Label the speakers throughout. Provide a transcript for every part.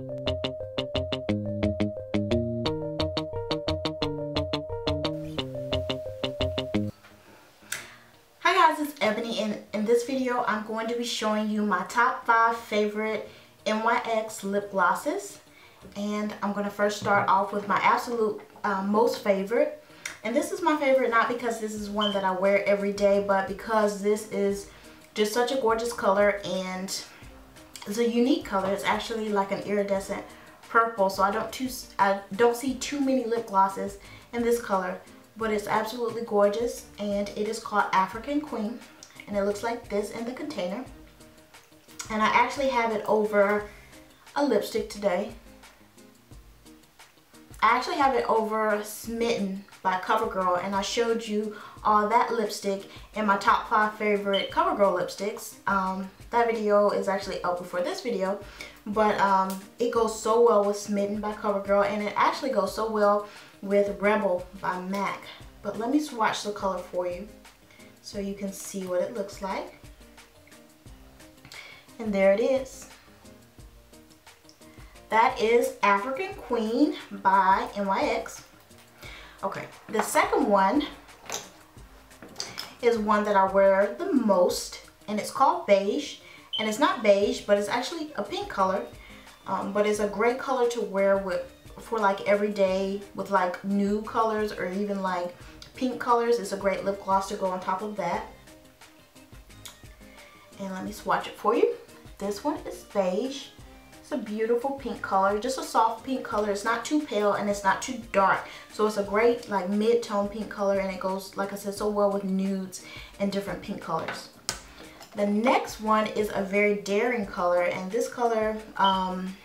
Speaker 1: Hi guys, it's Ebonee and in this video I'm going to be showing you my top 5 favorite NYX lip glosses. And I'm going to first start off with my absolute uh, most favorite. And this is my favorite not because this is one that I wear every day but because this is just such a gorgeous color and it's a unique color. It's actually like an iridescent purple so I don't, too, I don't see too many lip glosses in this color but it's absolutely gorgeous and it is called African Queen and it looks like this in the container and I actually have it over a lipstick today I actually have it over Smitten by CoverGirl and I showed you all that lipstick and my top 5 favorite CoverGirl lipsticks. Um, that video is actually up before this video but um, it goes so well with Smitten by CoverGirl and it actually goes so well with Rebel by MAC. But let me swatch the color for you so you can see what it looks like. And there it is. That is African Queen by NYX. Okay, the second one is one that I wear the most and it's called Beige. And it's not beige, but it's actually a pink color. Um, but it's a great color to wear with for like every day with like nude colors or even like pink colors. It's a great lip gloss to go on top of that. And let me swatch it for you. This one is beige. It's a beautiful pink color, just a soft pink color. It's not too pale and it's not too dark. So it's a great like mid-tone pink color and it goes, like I said, so well with nudes and different pink colors. The next one is a very daring color and this color, um,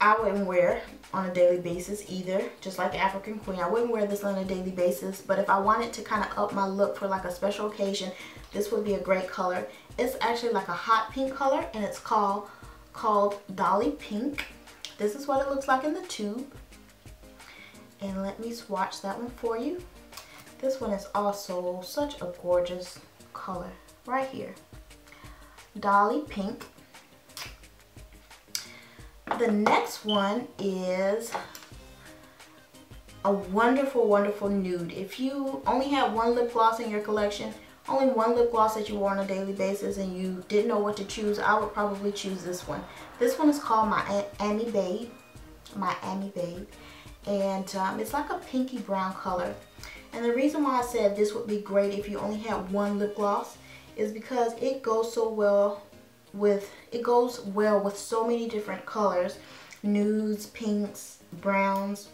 Speaker 1: I wouldn't wear on a daily basis either just like African Queen I wouldn't wear this on a daily basis but if I wanted to kind of up my look for like a special occasion this would be a great color it's actually like a hot pink color and it's called called Dolly Pink. This is what it looks like in the tube. And let me swatch that one for you. This one is also such a gorgeous color right here. Dolly Pink. The next one is a wonderful, wonderful nude. If you only have one lip gloss in your collection, only one lip gloss that you wear on a daily basis and you didn't know what to choose, I would probably choose this one. This one is called my Miami Babe. Miami Babe. And um, it's like a pinky brown color. And the reason why I said this would be great if you only had one lip gloss is because it goes so well with, it goes well with so many different colors. Nudes, pinks, browns.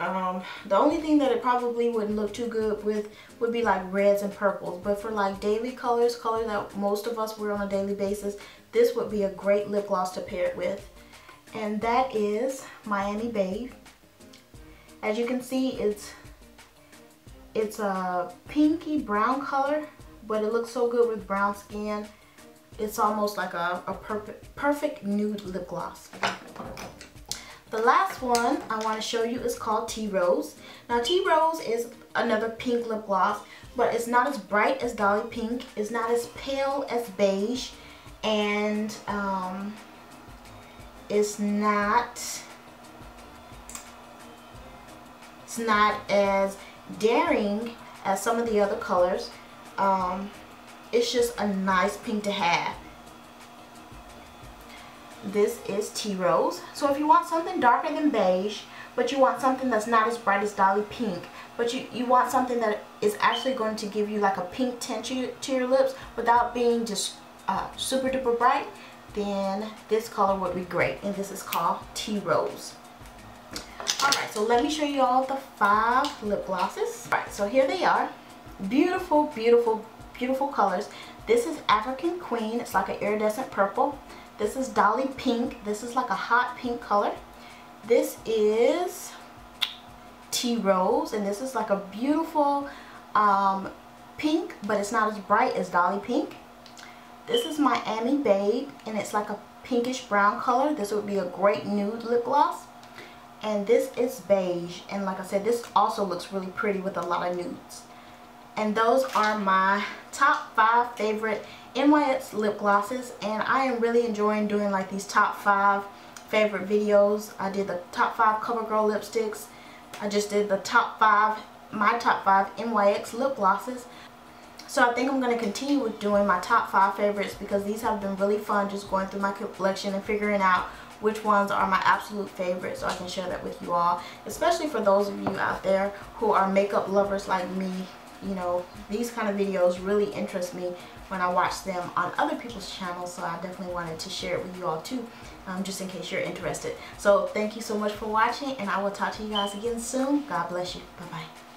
Speaker 1: Um, the only thing that it probably wouldn't look too good with would be like reds and purples. But for like daily colors, colors that most of us wear on a daily basis, this would be a great lip gloss to pair it with. And that is Miami Babe. As you can see, it's it's a pinky brown color, but it looks so good with brown skin it's almost like a, a perfect, perfect nude lip gloss. The last one I want to show you is called Tea Rose. Now Tea Rose is another pink lip gloss, but it's not as bright as Dolly Pink. It's not as pale as Beige. And um, it's not, it's not as daring as some of the other colors. Um, it's just a nice pink to have. This is Tea Rose. So if you want something darker than beige, but you want something that's not as bright as Dolly Pink, but you, you want something that is actually going to give you like a pink tint to your, to your lips without being just uh, super duper bright, then this color would be great. And this is called Tea Rose. Alright, so let me show you all the five lip glosses. Alright, so here they are. Beautiful, beautiful, beautiful colors. This is African Queen. It's like an iridescent purple. This is Dolly Pink. This is like a hot pink color. This is Tea Rose. And this is like a beautiful um, pink, but it's not as bright as Dolly Pink. This is Miami Babe. And it's like a pinkish brown color. This would be a great nude lip gloss. And this is beige. And like I said, this also looks really pretty with a lot of nudes. And those are my top five favorite NYX lip glosses. And I am really enjoying doing like these top five favorite videos. I did the top five CoverGirl lipsticks. I just did the top five, my top five NYX lip glosses. So I think I'm going to continue with doing my top five favorites because these have been really fun just going through my collection and figuring out which ones are my absolute favorites so I can share that with you all. Especially for those of you out there who are makeup lovers like me. You know, these kind of videos really interest me when I watch them on other people's channels so I definitely wanted to share it with you all too um, just in case you're interested. So thank you so much for watching and I will talk to you guys again soon. God bless you. Bye-bye.